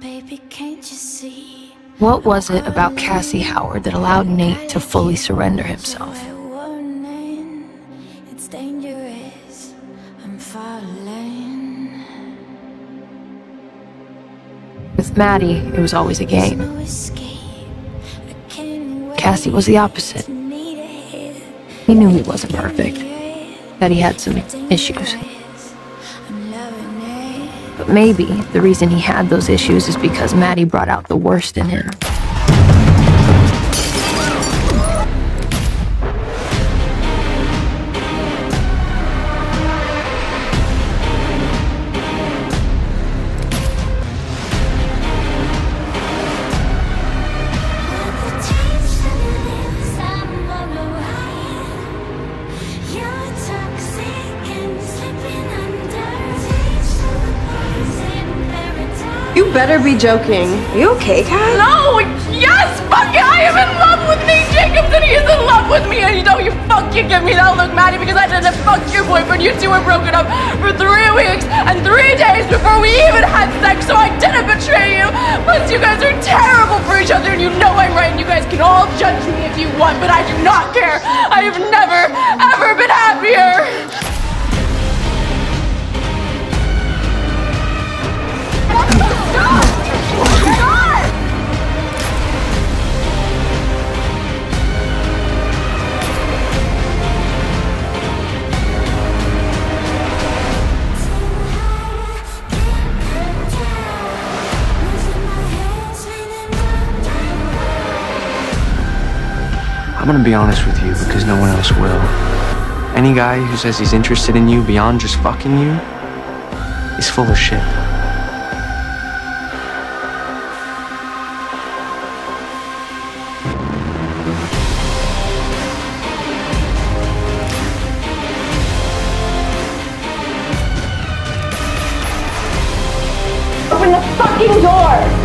Baby, can't you see? What was it about Cassie Howard that allowed Nate to fully surrender himself? It's dangerous. I'm falling. With Maddy, it was always a game. No escape. I can't wait Cassie was the opposite. to need a hit. He knew he wasn't perfect, that he had some issues. But maybe the reason he had those issues is because Maddy brought out the worst in him. You better be joking. Are you okay, Kat? No! Yes! Fuck it! I am in love with Nate Jacobs and he is in love with me! And you know, you fucking give me that look, Maddy, because I didn't fuck your boyfriend. You two were broken up for three weeks and three days before we even had sex, so I didn't betray you! Plus, you guys are terrible for each other and you know I'm right and you guys can all judge me if you want, but I do not care! I have never, ever been happier! I'm gonna be honest with you because no one else will. Any guy who says he's interested in you beyond just fucking you is full of shit. Open the fucking door!